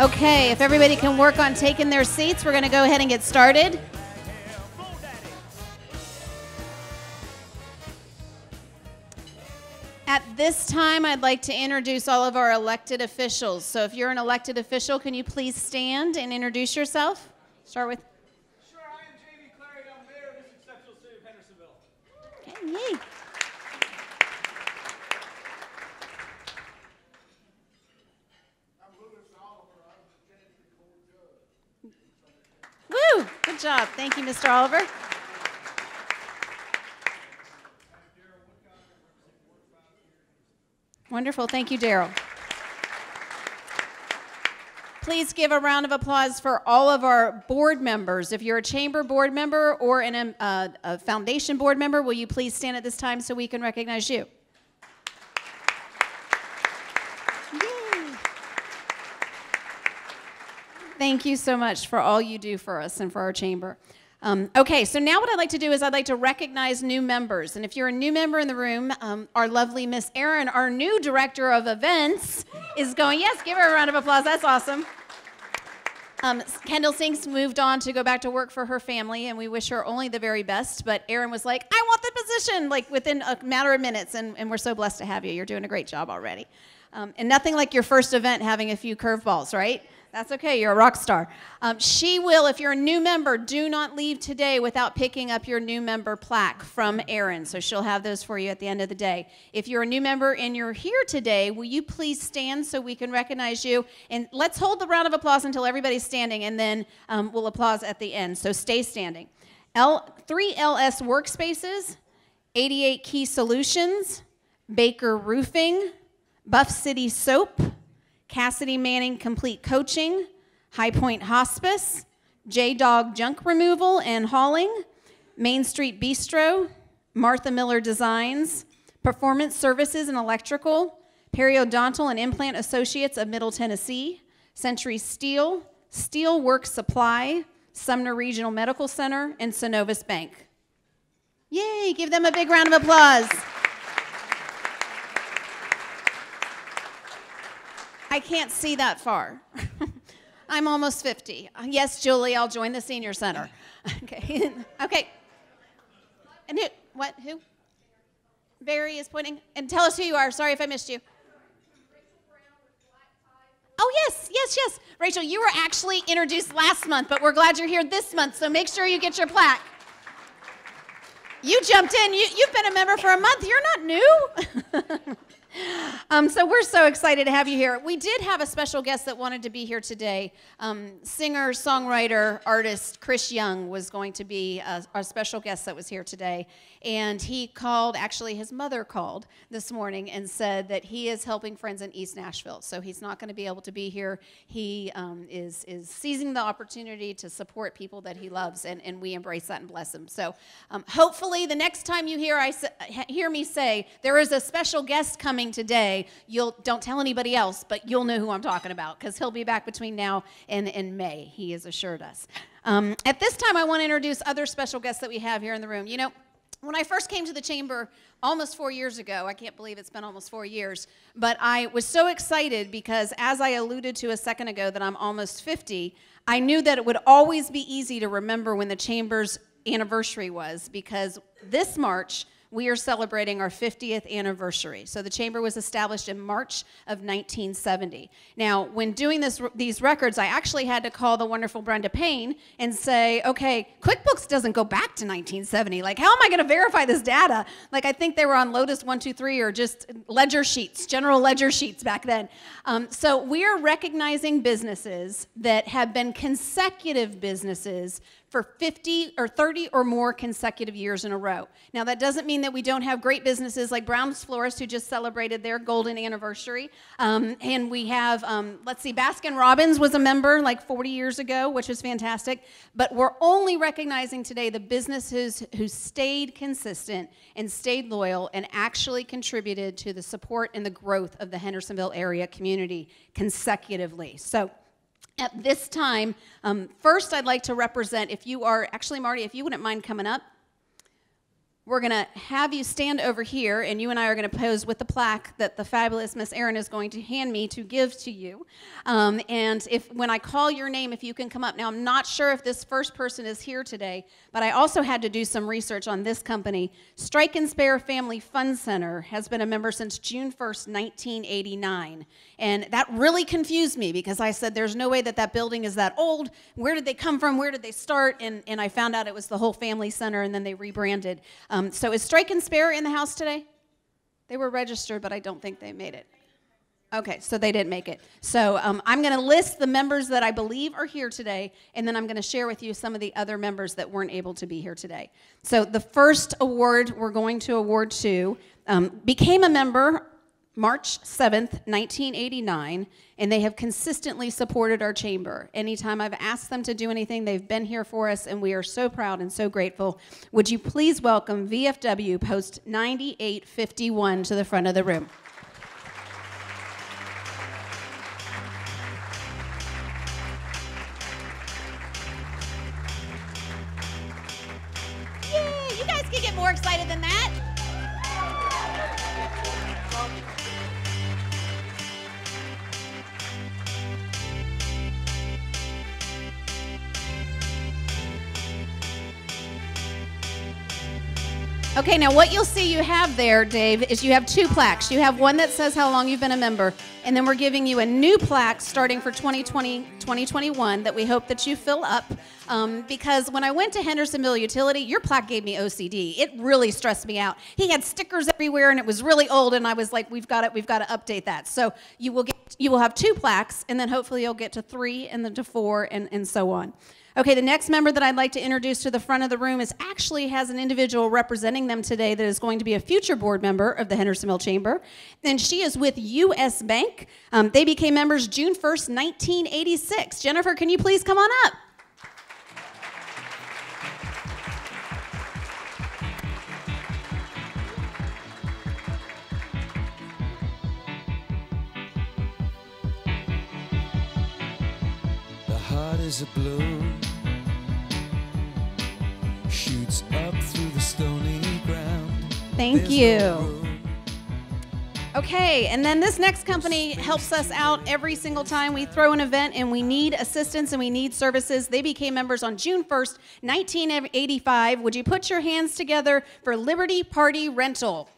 Okay, if everybody can work on taking their seats, we're going to go ahead and get started. At this time, I'd like to introduce all of our elected officials. So if you're an elected official, can you please stand and introduce yourself? Start with. Sure, I am Jamie Clary, I'm mayor of this exceptional city of Hendersonville. Okay, yay. Woo! Job. Thank you, Mr. Oliver. Wonderful. Thank you, Daryl. Please give a round of applause for all of our board members. If you're a chamber board member or an, um, uh, a foundation board member, will you please stand at this time so we can recognize you? Yay. Thank you so much for all you do for us and for our chamber. Um, okay, so now what I'd like to do is I'd like to recognize new members. And if you're a new member in the room, um, our lovely Miss Erin, our new director of events, is going, yes, give her a round of applause. That's awesome. Um, Kendall Sinks moved on to go back to work for her family, and we wish her only the very best. But Erin was like, I want the position, like within a matter of minutes, and, and we're so blessed to have you. You're doing a great job already. Um, and nothing like your first event having a few curveballs, right? That's okay, you're a rock star. Um, she will, if you're a new member, do not leave today without picking up your new member plaque from Erin. So she'll have those for you at the end of the day. If you're a new member and you're here today, will you please stand so we can recognize you? And let's hold the round of applause until everybody's standing, and then um, we'll applause at the end. So stay standing. L- 3LS Workspaces, 88 Key Solutions, Baker Roofing, Buff City Soap, Cassidy Manning Complete Coaching, High Point Hospice, J Dog Junk Removal and Hauling, Main Street Bistro, Martha Miller Designs, Performance Services and Electrical, Periodontal and Implant Associates of Middle Tennessee, Century Steel, Steel Works Supply, Sumner Regional Medical Center, and Synovus Bank. Yay, give them a big round of applause. I can't see that far. I'm almost 50. Yes, Julie, I'll join the senior center. Okay. okay. And who? What? Who? Barry is pointing. And tell us who you are. Sorry if I missed you. Oh, yes, yes, yes. Rachel, you were actually introduced last month, but we're glad you're here this month, so make sure you get your plaque. You jumped in. You, you've been a member for a month. You're not new. Um, so we're so excited to have you here. We did have a special guest that wanted to be here today. Um, singer, songwriter, artist Chris Young was going to be a, our special guest that was here today. And he called, actually, his mother called this morning and said that he is helping friends in East Nashville. So he's not going to be able to be here. He um, is, is seizing the opportunity to support people that he loves, and, and we embrace that and bless him. So um, hopefully, the next time you hear, I, hear me say, there is a special guest coming today, you'll don't tell anybody else, but you'll know who I'm talking about because he'll be back between now and, and May. He has assured us. Um, at this time, I want to introduce other special guests that we have here in the room. You know, when I first came to the chamber almost four years ago, I can't believe it's been almost four years, but I was so excited because, as I alluded to a second ago, that I'm almost 50, I knew that it would always be easy to remember when the chamber's anniversary was because this March, we are celebrating our 50th anniversary. So the chamber was established in March of 1970. Now, when doing this, these records, I actually had to call the wonderful Brenda Payne and say, okay, QuickBooks doesn't go back to 1970. Like, how am I going to verify this data? Like, I think they were on Lotus 123 or just ledger sheets, general ledger sheets back then. Um, so we're recognizing businesses that have been consecutive businesses for 50 or 30 or more consecutive years in a row. Now, that doesn't mean that we don't have great businesses like Brown's Florist, who just celebrated their golden anniversary. Um, and we have, um, let's see, Baskin Robbins was a member like 40 years ago, which is fantastic. But we're only recognizing today the businesses who stayed consistent and stayed loyal and actually contributed to the support and the growth of the Hendersonville area community consecutively. So, at this time, um, first I'd like to represent, if you are, actually, Marty, if you wouldn't mind coming up, we're going to have you stand over here, and you and I are going to pose with the plaque that the fabulous Miss Erin is going to hand me to give to you. Um, and if when I call your name, if you can come up. Now, I'm not sure if this first person is here today, but I also had to do some research on this company. Strike and Spare Family Fun Center has been a member since June 1st, 1989. And that really confused me because I said, there's no way that that building is that old. Where did they come from? Where did they start? And, and I found out it was the whole family center, and then they rebranded. Um, so is Strike and Spare in the house today? They were registered, but I don't think they made it. Okay, so they didn't make it. So um, I'm going to list the members that I believe are here today, and then I'm going to share with you some of the other members that weren't able to be here today. So the first award we're going to award to um, became a member March 7th, 1989, and they have consistently supported our chamber. Anytime I've asked them to do anything, they've been here for us, and we are so proud and so grateful. Would you please welcome VFW Post 9851 to the front of the room? Okay, now what you'll see you have there, Dave, is you have two plaques. You have one that says how long you've been a member, and then we're giving you a new plaque starting for 2020, 2021 that we hope that you fill up. Um, because when I went to Hendersonville Utility, your plaque gave me OCD. It really stressed me out. He had stickers everywhere, and it was really old, and I was like, we've got it, we've got to update that. So you will get, you will have two plaques, and then hopefully you'll get to three, and then to four, and, and so on. Okay, the next member that I'd like to introduce to the front of the room is actually has an individual representing them today that is going to be a future board member of the Hendersonville Chamber. And she is with U.S. Bank. Um, they became members June 1st, 1986. Jennifer, can you please come on up? The heart is a balloon, Thank you. Okay, and then this next company helps us out every single time we throw an event and we need assistance and we need services. They became members on June 1st, 1985. Would you put your hands together for Liberty Party Rental?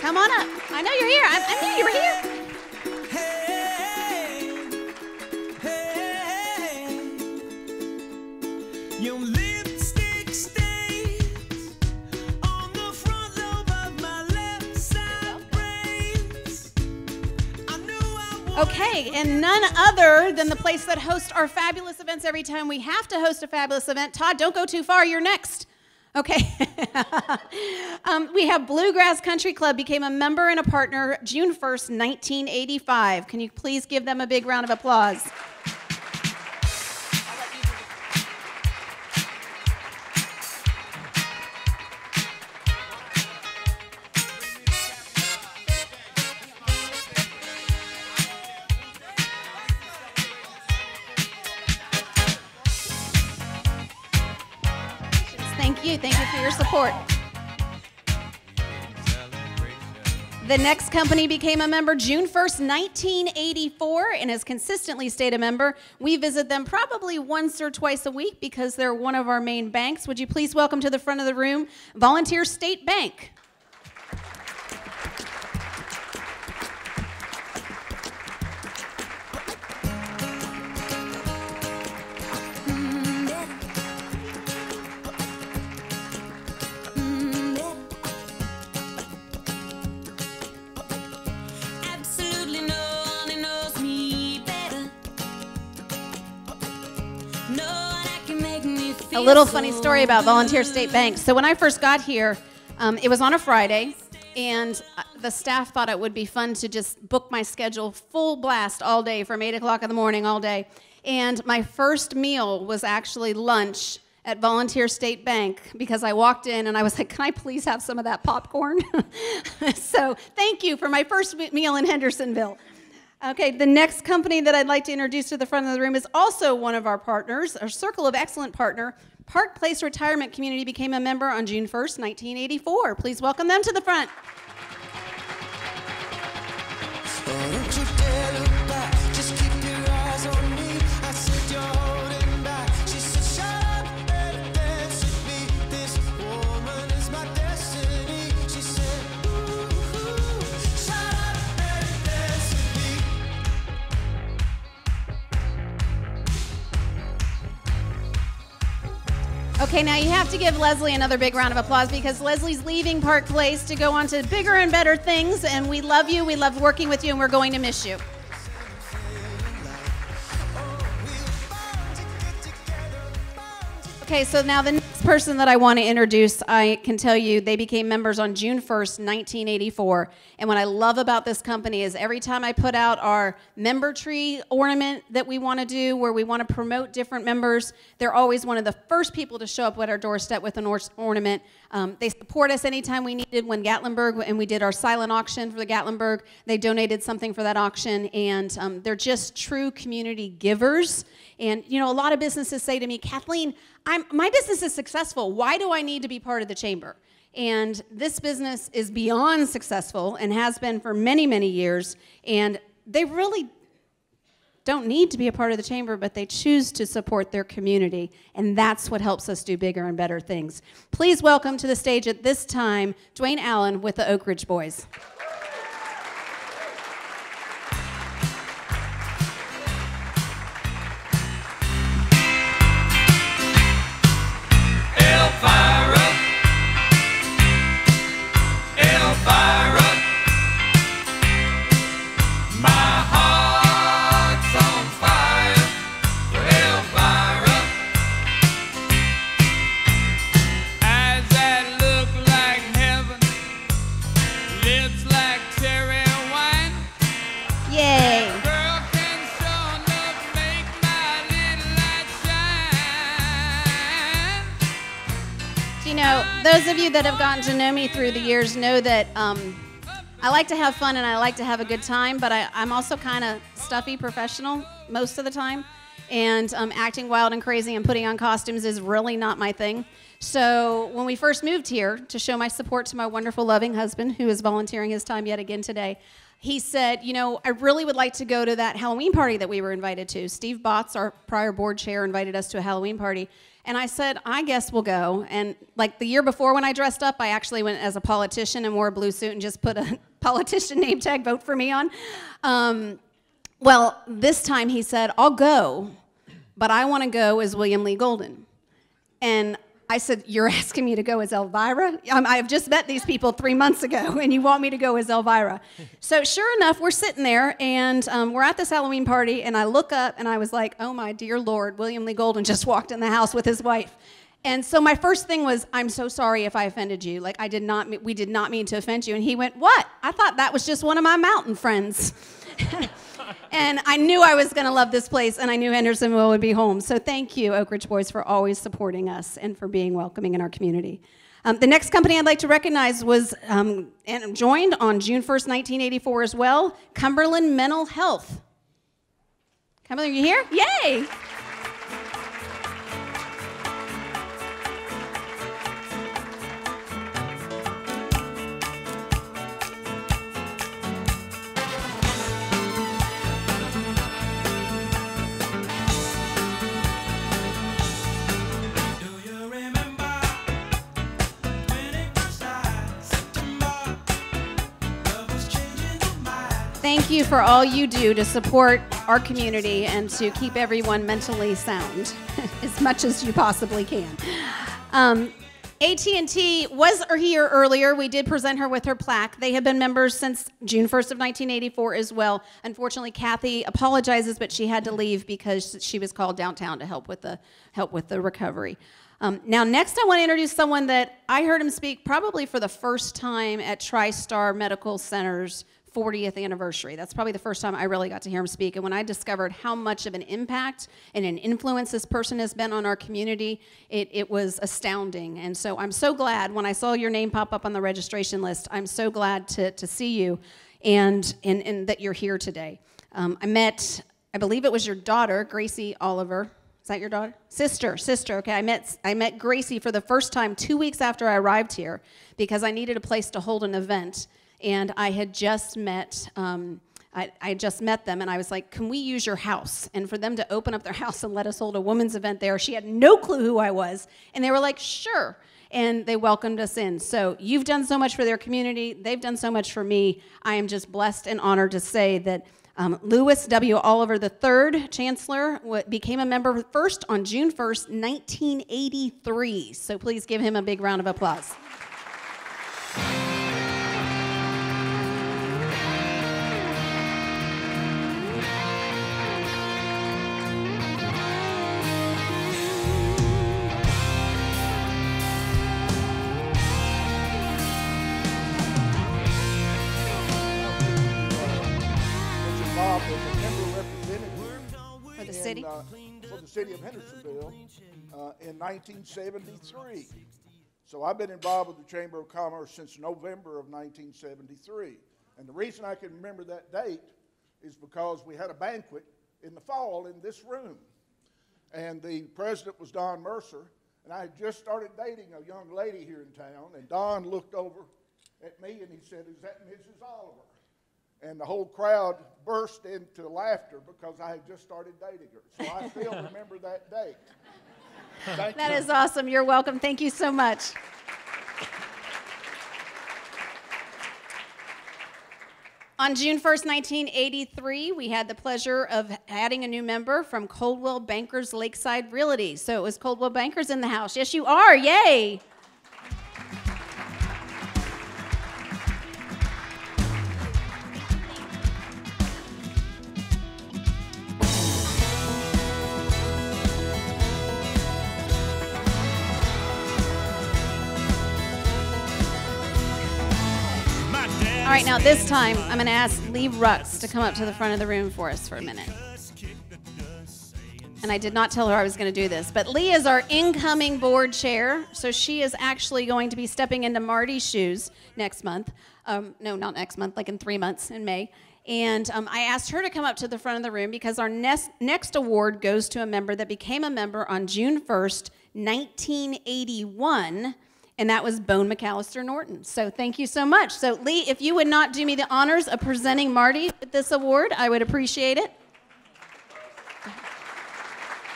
Come on up. I know you're here. I, I knew you were here. Hey, hey, your Okay, and none other than the place that hosts our fabulous events every time we have to host a fabulous event. Todd, don't go too far. You're next. Okay. um, we have Bluegrass Country Club became a member and a partner June 1st, 1985. Can you please give them a big round of applause? Support. The next company became a member June 1st, 1984, and has consistently stayed a member. We visit them probably once or twice a week because they're one of our main banks. Would you please welcome to the front of the room Volunteer State Bank? A little funny story about Volunteer. State Bank. So when I first got here, um, it was on a Friday, and uh, the staff thought it would be fun to just book my schedule full blast all day from 8 o'clock in the morning all day. And my first meal was actually lunch at Volunteer State Bank because I walked in and I was like, can I please have some of that popcorn? so thank you for my first meal in Hendersonville. Okay, the next company that I'd like to introduce to the front of the room is also one of our partners, our Circle of Excellent partner, Park Place Retirement Community became a member on June 1st, 1984. Please welcome them to the front. Okay, now you have to give Leslie another big round of applause because Leslie's leaving Park Place to go on to bigger and better things, and we love you. We love working with you, and we're going to miss you. Okay, so now the next person that I want to introduce, I can tell you they became members on June 1st, 1984. And what I love about this company is every time I put out our member tree ornament that we want to do, where we want to promote different members, they're always one of the first people to show up at our doorstep with an or- ornament. Um, they support us anytime we needed when Gatlinburg, and we did our silent auction for the Gatlinburg. They donated something for that auction, and um, they're just true community givers. And you know, a lot of businesses say to me, Kathleen, I'm, my business is successful. Why do I need to be part of the chamber? And this business is beyond successful and has been for many, many years. And they really don't need to be a part of the chamber, but they choose to support their community. And that's what helps us do bigger and better things. Please welcome to the stage at this time Duane Allen with the Oak Ridge Boys. Of you that have gotten to know me through the years know that um, I like to have fun and I like to have a good time, but I, I'm also kind of stuffy professional most of the time. And um, acting wild and crazy and putting on costumes is really not my thing. So when we first moved here to show my support to my wonderful, loving husband, who is volunteering his time yet again today, he said, You know, I really would like to go to that Halloween party that we were invited to. Steve Botts, our prior board chair, invited us to a Halloween party. And I said, I guess we'll go. And like the year before when I dressed up, I actually went as a politician and wore a blue suit and just put a politician name tag, vote for me on. Um, well, this time he said, I'll go, but I want to go as William Lee Golden. And I said, You're asking me to go as Elvira? Um, I have just met these people three months ago, and you want me to go as Elvira. So, sure enough, we're sitting there, and um, we're at this Halloween party, and I look up, and I was like, Oh my dear Lord, William Lee Golden just walked in the house with his wife. And so my first thing was, I'm so sorry if I offended you. Like I did not, we did not mean to offend you. And he went, What? I thought that was just one of my mountain friends. And I knew I was going to love this place, and I knew Hendersonville would be home. So thank you, Oak Ridge Boys, for always supporting us and for being welcoming in our community. Um, the next company I'd like to recognize was um, and joined on June 1st, 1984 as well, Cumberland Mental Health. Cumberland, are you here? Yay! You for all you do to support our community and to keep everyone mentally sound as much as you possibly can. Um, AT&T was here earlier. We did present her with her plaque. They have been members since June 1st of 1984 as well. Unfortunately, Kathy apologizes, but she had to leave because she was called downtown to help with the help with the recovery. Um, now, next, I want to introduce someone that I heard him speak probably for the first time at TriStar Medical Center's 40th anniversary. That's probably the first time I really got to hear him speak. And when I discovered how much of an impact and an influence this person has been on our community, it, it was astounding. And so I'm so glad when I saw your name pop up on the registration list, I'm so glad to, to see you and, and, and that you're here today. Um, I met, I believe it was your daughter, Gracie Oliver. Is that your daughter? Sister, sister. Okay, I met I met Gracie for the first time two weeks after I arrived here because I needed a place to hold an event, and I had just met. Um, I, just met them, and I was like, "Can we use your house?" And for them to open up their house and let us hold a women's event there, she had no clue who I was, and they were like, "Sure." and they welcomed us in. So you've done so much for their community. They've done so much for me. I am just blessed and honored to say that um, Lewis W. Oliver III, Chancellor, became a member first on June 1st, 1983. So please give him a big round of applause. City of Hendersonville uh, in 1973. So I've been involved with the Chamber of Commerce since November of 1973. And the reason I can remember that date is because we had a banquet in the fall in this room. And the president was Don Mercer, and I had just started dating a young lady here in town. And Don looked over at me and he said, Is that Mrs. Oliver? And the whole crowd burst into laughter because I had just started dating her. So I still remember that date. Thank That you. is awesome. You're welcome. Thank you so much. On June 1st, 1983, we had the pleasure of adding a new member from Coldwell Bankers Lakeside Realty. So it was Coldwell Bankers in the house. Yes, you are. Yay. Now this time I'm going to ask Lee Rux to come up to the front of the room for us for a minute. And I did not tell her I was going to do this, but Lee is our incoming board chair, so she is actually going to be stepping into Marty's shoes next month. Um, no, not next month, like in three months in May. And um, I asked her to come up to the front of the room because our next, next award goes to a member that became a member on June 1st, 1981 and that was Bone McAllister Norton. So thank you so much. So Lee, if you would not do me the honors of presenting Marty with this award, I would appreciate it.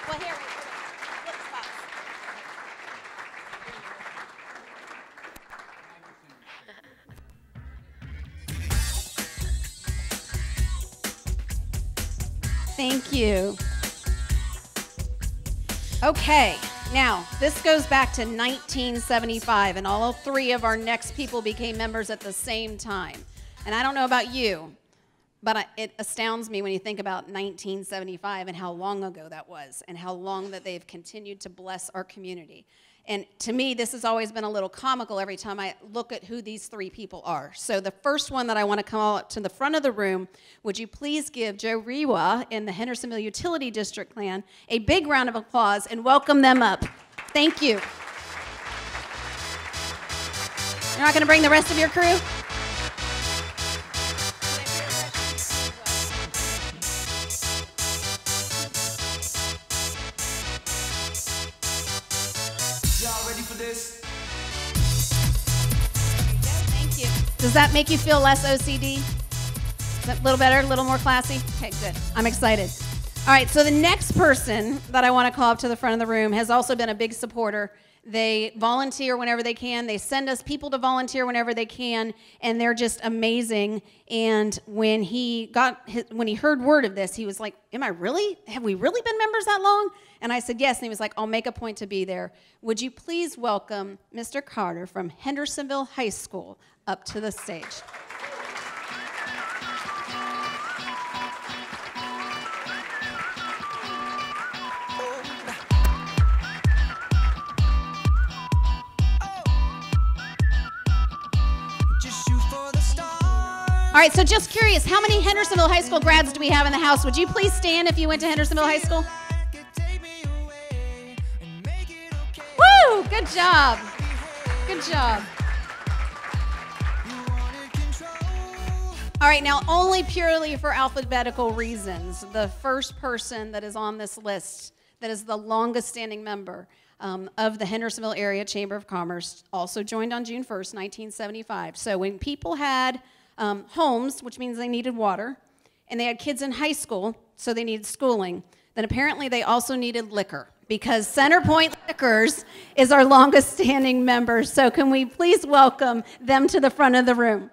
Well, here. Thank you. Okay, now this goes back to 1975, and all three of our next people became members at the same time. And I don't know about you, but it astounds me when you think about 1975 and how long ago that was, and how long that they've continued to bless our community. And to me, this has always been a little comical every time I look at who these three people are. So the first one that I want to up to the front of the room, would you please give Joe Rewa in the Hendersonville Utility District Clan a big round of applause and welcome them up. Thank you. You're not going to bring the rest of your crew? Does that make you feel less OCD? A little better, a little more classy? Okay, good. I'm excited. All right, so the next person that I want to call up to the front of the room has also been a big supporter. They volunteer whenever they can. They send us people to volunteer whenever they can, and they're just amazing. And when he got his, when he heard word of this, he was like, "Am I really? Have we really been members that long?" And I said, "Yes." And he was like, "I'll make a point to be there. Would you please welcome Mr. Carter from Hendersonville High School up to the stage?" Right, so just curious, how many Hendersonville High School grads do we have in the house? Would you please stand if you went to Hendersonville High School? Woo! Good job. Good job. All right, now only purely for alphabetical reasons, the first person that is on this list that is the longest standing member um, of the Hendersonville Area Chamber of Commerce, also joined on June 1st, 1975. So when people had um, homes, which means they needed water, and they had kids in high school, so they needed schooling, then apparently they also needed liquor because Center Pointe Liquors is our longest standing member. So can we please welcome them to the front of the room?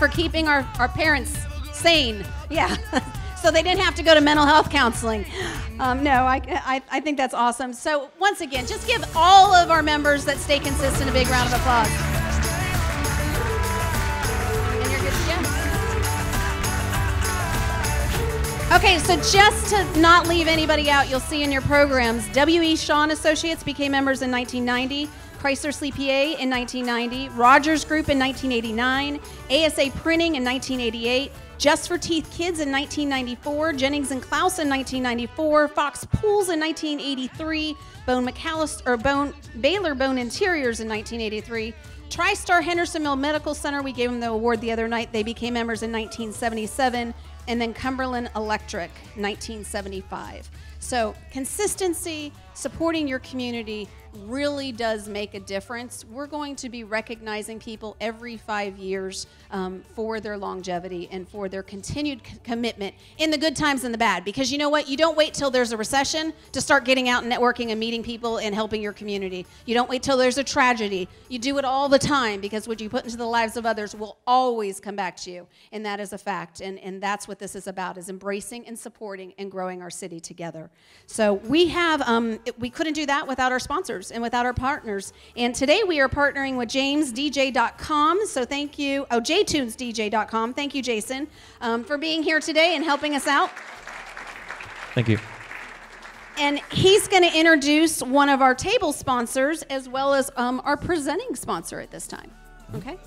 For keeping our, our parents sane. Yeah. so they didn't have to go to mental health counseling. Um, no, I, I, I think that's awesome. So, once again, just give all of our members that stay consistent a big round of applause. And you're good to go. Okay, so just to not leave anybody out, you'll see in your programs, W.E. Shawn Associates became members in 1990. Chrysler Sleep PA in 1990, Rogers Group in 1989, ASA Printing in 1988, Just for Teeth Kids in 1994, Jennings and Klaus in 1994, Fox Pools in 1983, Bone McAllister or Bone Baylor Bone Interiors in 1983, TriStar Hendersonville Medical Center. We gave them the award the other night. They became members in 1977, and then Cumberland Electric 1975. So consistency, supporting your community really does make a difference. We're going to be recognizing people every five years um, for their longevity and for their continued c- commitment in the good times and the bad. Because you know what? You don't wait till there's a recession to start getting out and networking and meeting people and helping your community. You don't wait till there's a tragedy. You do it all the time because what you put into the lives of others will always come back to you. And that is a fact. And, and that's what this is about, is embracing and supporting and growing our city together. So we have, um, we couldn't do that without our sponsors and without our partners. And today we are partnering with JamesDJ.com. So thank you, oh, JTunesDJ.com. Thank you, Jason, um, for being here today and helping us out. Thank you. And he's going to introduce one of our table sponsors as well as um, our presenting sponsor at this time. Okay?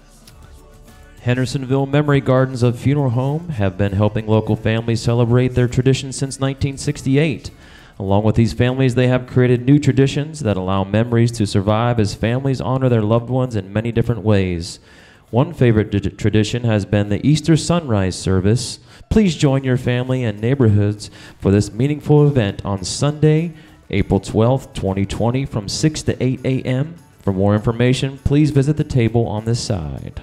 Hendersonville Memory Gardens of Funeral Home have been helping local families celebrate their tradition since 1968. Along with these families, they have created new traditions that allow memories to survive as families honor their loved ones in many different ways. One favorite tradition has been the Easter sunrise service. Please join your family and neighborhoods for this meaningful event on Sunday, April 12th, 2020, from 6 to 8 a.m. For more information, please visit the table on this side.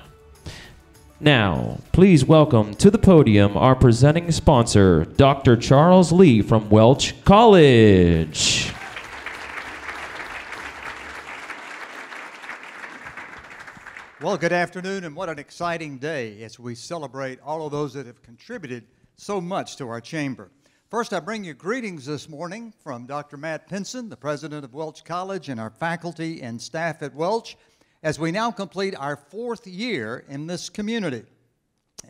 Now, please welcome to the podium our presenting sponsor, Dr. Charles Lee from Welch College. Well, good afternoon, and what an exciting day as we celebrate all of those that have contributed so much to our chamber. First, I bring you greetings this morning from Dr. Matt Pinson, the president of Welch College, and our faculty and staff at Welch, as we now complete our fourth year in this community.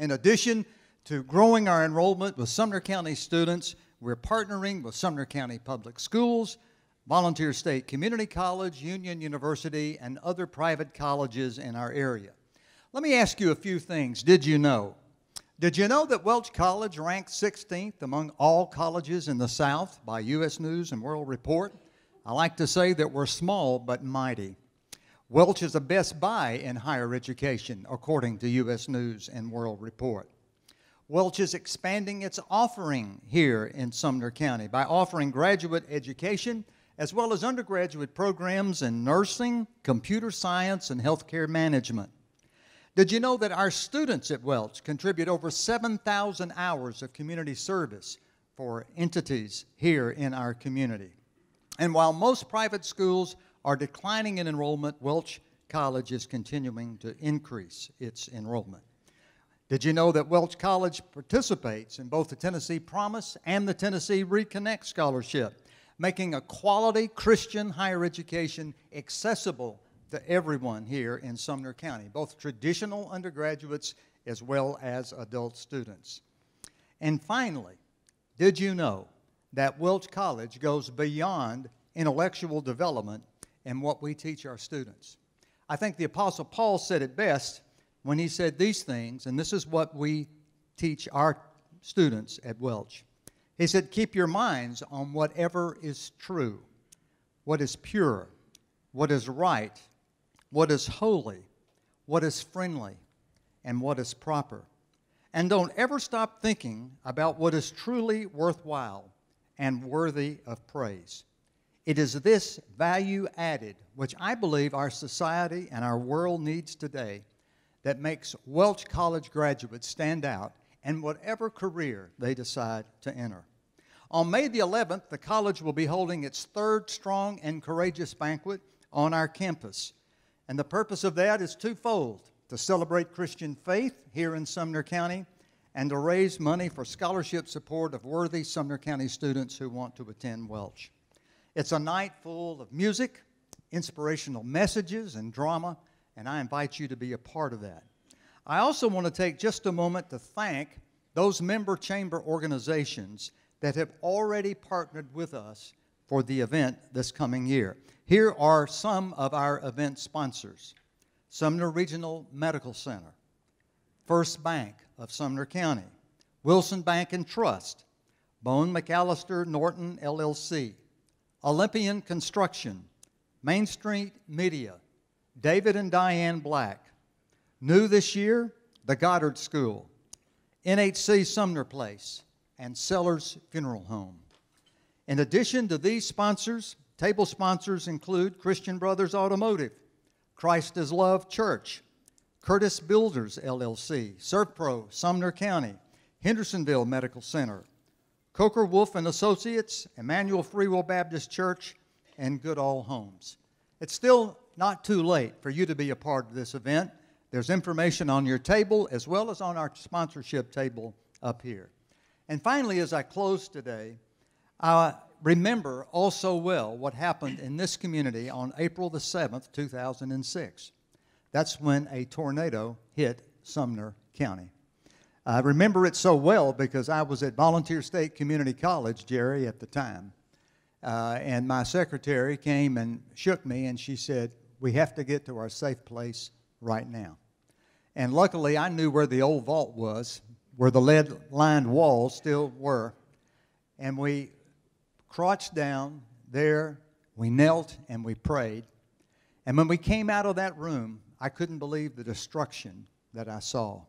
In addition to growing our enrollment with Sumner County students, we're partnering with Sumner County Public Schools, Volunteer State Community College, Union University, and other private colleges in our area. Let me ask you a few things. Did you know? Did you know that Welch College ranked 16th among all colleges in the South by U.S. News and World Report? I like to say that we're small but mighty. Welch is a best buy in higher education, according to U.S. News and World Report. Welch is expanding its offering here in Sumner County by offering graduate education as well as undergraduate programs in nursing, computer science, and healthcare management. Did you know that our students at Welch contribute over 7,000 hours of community service for entities here in our community? And while most private schools are declining in enrollment, Welch College is continuing to increase its enrollment. Did you know that Welch College participates in both the Tennessee Promise and the Tennessee Reconnect Scholarship, making a quality Christian higher education accessible to everyone here in Sumner County, both traditional undergraduates as well as adult students? And finally, did you know that Welch College goes beyond intellectual development and what we teach our students. I think the Apostle Paul said it best when he said these things, and this is what we teach our students at Welch. He said, Keep your minds on whatever is true, what is pure, what is right, what is holy, what is friendly, and what is proper. And don't ever stop thinking about what is truly worthwhile and worthy of praise. It is this value added, which I believe our society and our world needs today, that makes Welch College graduates stand out in whatever career they decide to enter. On May the 11th, the college will be holding its third Strong and Courageous banquet on our campus. And the purpose of that is twofold to celebrate Christian faith here in Sumner County and to raise money for scholarship support of worthy Sumner County students who want to attend Welch. It's a night full of music, inspirational messages, and drama, and I invite you to be a part of that. I also want to take just a moment to thank those member chamber organizations that have already partnered with us for the event this coming year. Here are some of our event sponsors Sumner Regional Medical Center, First Bank of Sumner County, Wilson Bank and Trust, Bone McAllister Norton LLC, Olympian Construction, Main Street Media, David and Diane Black. New this year, the Goddard School, NHC Sumner Place, and Sellers Funeral Home. In addition to these sponsors, table sponsors include Christian Brothers Automotive, Christ is Love Church, Curtis Builders LLC, ServPro Sumner County, Hendersonville Medical Center, Coker Wolf and Associates, Emmanuel Free Will Baptist Church, and Goodall Homes. It's still not too late for you to be a part of this event. There's information on your table as well as on our sponsorship table up here. And finally, as I close today, I remember also well what happened in this community on April the 7th, 2006. That's when a tornado hit Sumner County. I remember it so well because I was at Volunteer State Community College, Jerry, at the time. Uh, and my secretary came and shook me and she said, We have to get to our safe place right now. And luckily, I knew where the old vault was, where the lead lined walls still were. And we crouched down there, we knelt, and we prayed. And when we came out of that room, I couldn't believe the destruction that I saw.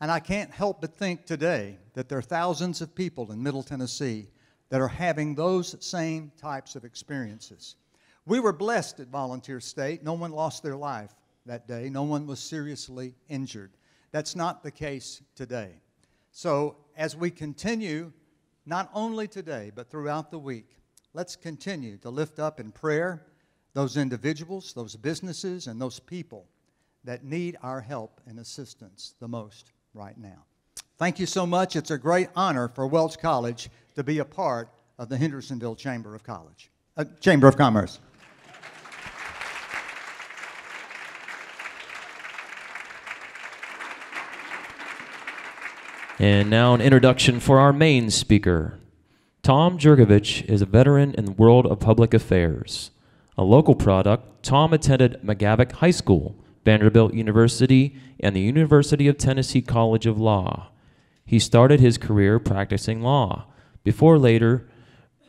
And I can't help but think today that there are thousands of people in Middle Tennessee that are having those same types of experiences. We were blessed at Volunteer State. No one lost their life that day, no one was seriously injured. That's not the case today. So, as we continue, not only today, but throughout the week, let's continue to lift up in prayer those individuals, those businesses, and those people that need our help and assistance the most right now. Thank you so much. It's a great honor for Welch College to be a part of the Hendersonville Chamber of College, uh, Chamber of Commerce. And now an introduction for our main speaker. Tom Jurkovich is a veteran in the world of public affairs. A local product, Tom attended McGavock High School, Vanderbilt University, and the University of Tennessee College of Law. He started his career practicing law, before later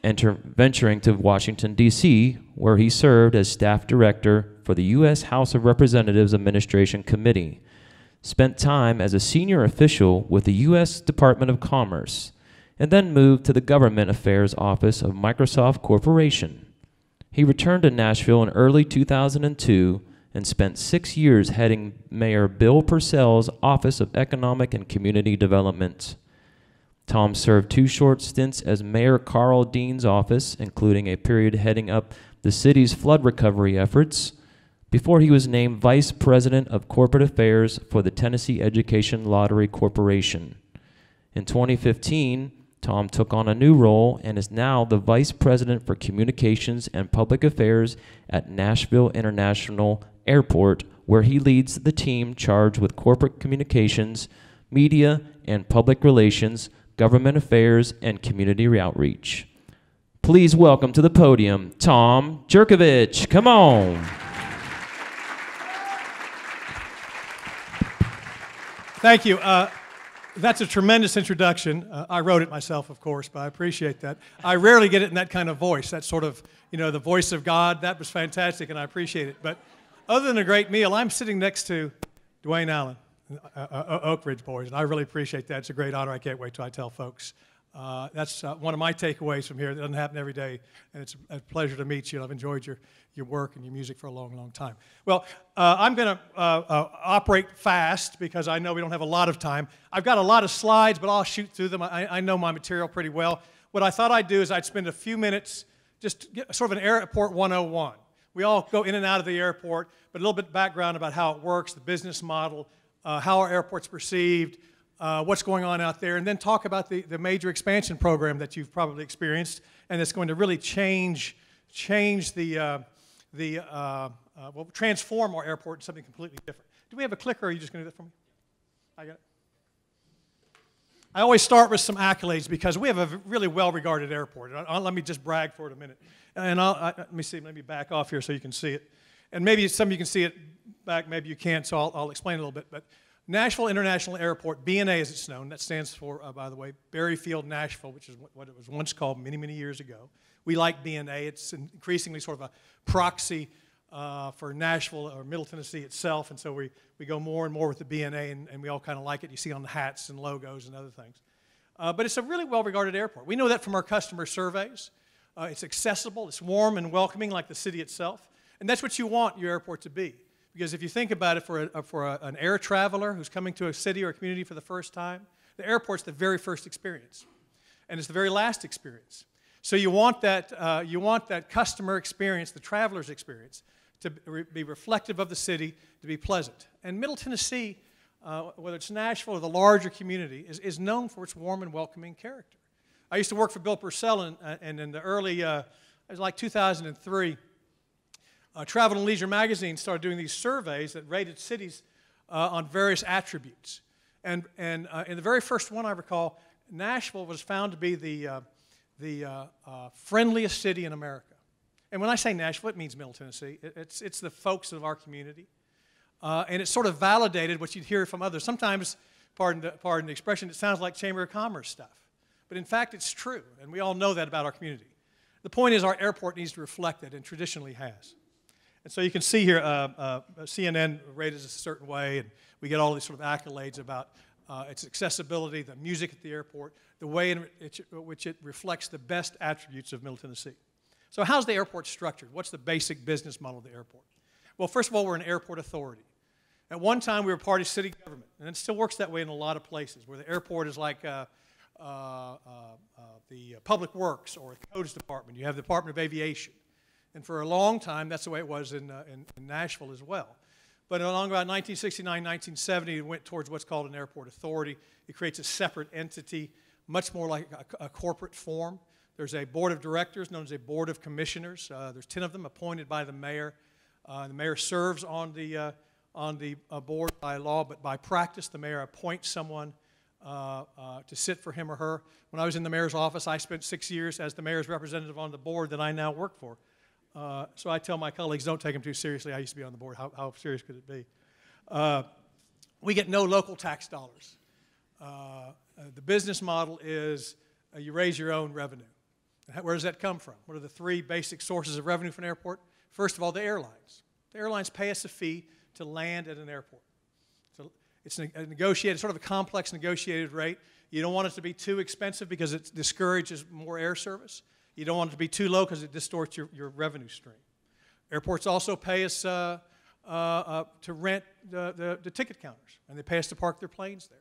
enter, venturing to Washington, D.C., where he served as staff director for the U.S. House of Representatives Administration Committee spent time as a senior official with the U.S. Department of Commerce, and then moved to the Government Affairs Office of Microsoft Corporation. He returned to Nashville in early 2002 and spent six years heading Mayor Bill Purcell's Office of Economic and Community Development. Tom served two short stints as Mayor Karl Dean's office, including a period heading up the city's flood recovery efforts before he was named Vice President of Corporate Affairs for the Tennessee Education Lottery Corporation. In 2015, Tom took on a new role and is now the Vice President for Communications and Public Affairs at Nashville International Airport, where he leads the team charged with corporate communications, media and public relations, government affairs, and community outreach. please welcome to the podium Tom Jurkovich. Come on. Thank you. Uh, that's a tremendous introduction. Uh, I wrote it myself, of course, but I appreciate that. I rarely get it in that kind of voice. That sort of, you know, the voice of God. That was fantastic, and I appreciate it. But other than a great meal, I'm sitting next to Duane Allen, uh, uh, Oak Ridge Boys, and I really appreciate that. It's a great honor. I can't wait till I tell folks. Uh, that's uh, one of my takeaways from here. It doesn't happen every day, and it's a pleasure to meet you. I've enjoyed your, your work and your music for a long, long time. Well, uh, I'm going to uh, uh, operate fast because I know we don't have a lot of time. I've got a lot of slides, but I'll shoot through them. I, I know my material pretty well. What I thought I'd do is I'd spend a few minutes just get sort of an airport 101. We all go in and out of the airport, but a little bit background about how it works, the business model, uh, how our airport's perceived, uh, what's going on out there, and then talk about the, the major expansion program that you've probably experienced and that's going to really change, change the, uh, the uh, uh, well, transform our airport into something completely different. Do we have a clicker, or are you just going to do that for me? I got it. I always start with some accolades because we have a really well-regarded airport. I, I, let me just brag for it a minute. And I'll, I, let me see, let me back off here so you can see it. And maybe some of you can see it back, maybe you can't, so I'll, I'll explain a little bit. But Nashville International Airport, BNA as it's known, that stands for, uh, by the way, Berryfield Nashville, which is what, it was once called many, many years ago. We like BNA. It's increasingly sort of a proxy uh, for Nashville or Middle Tennessee itself, and so we, we go more and more with the BNA, and, and we all kind of like it. You see on the hats and logos and other things. Uh, but it's a really well regarded airport. We know that from our customer surveys. Uh, it's accessible, it's warm and welcoming like the city itself. And that's what you want your airport to be. Because if you think about it for, a, for a, an air traveler who's coming to a city or a community for the first time, the airport's the very first experience. And it's the very last experience. So you want that, uh, you want that customer experience, the traveler's experience, to be reflective of the city, to be pleasant. And Middle Tennessee, uh, whether it's Nashville or the larger community, is, is known for its warm and welcoming character. I used to work for Bill Purcell, and, uh, and in the early, uh, it was like 2003, uh, Travel and Leisure magazine started doing these surveys that rated cities uh, on various attributes. And, and uh, in the very first one I recall, Nashville was found to be the, uh, the uh, uh, friendliest city in America. And when I say Nashville, it means Middle Tennessee. It, it's, it's the folks of our community. and it sort of validated what you'd hear from others. Sometimes, pardon the, pardon the expression, it sounds like Chamber of Commerce stuff. But in fact, it's true, and we all know that about our community. The point is, our airport needs to reflect that, and traditionally has. And so you can see here, uh, uh, CNN rated us a certain way, and we get all these sort of accolades about uh, its accessibility, the music at the airport, the way in which it reflects the best attributes of Middle Tennessee. So, how's the airport structured? What's the basic business model of the airport? Well, first of all, we're an airport authority. At one time, we were part of city government, and it still works that way in a lot of places, where the airport is like uh, uh, uh, the Public Works or the Codes Department. You have the Department of Aviation. And for a long time, that's the way it was in, uh, in, in, Nashville as well. But along about 1969, 1970, it went towards what's called an airport authority. It creates a separate entity, much more like a, a corporate form. There's a board of directors known as a board of commissioners. Uh, there's 10 of them appointed by the mayor. Uh, the mayor serves on the, uh, on the uh, board by law, but by practice, the mayor appoints someone uh, uh, to sit for him or her. When I was in the mayor's office, I spent six years as the mayor's representative on the board that I now work for. Uh, so I tell my colleagues, don't take them too seriously. I used to be on the board. How, how serious could it be? Uh, we get no local tax dollars. Uh, uh the business model is uh, you raise your own revenue. Where does that come from? What are the three basic sources of revenue for an airport? First of all, the airlines. The airlines pay us a fee to land at an airport. So it's a negotiated, sort of a complex negotiated rate. You don't want it to be too expensive because it discourages more air service. You don't want it to be too low because it distorts your, your revenue stream. Airports also pay us uh, uh, uh, to rent the, the, the, ticket counters, and they pay us to park their planes there.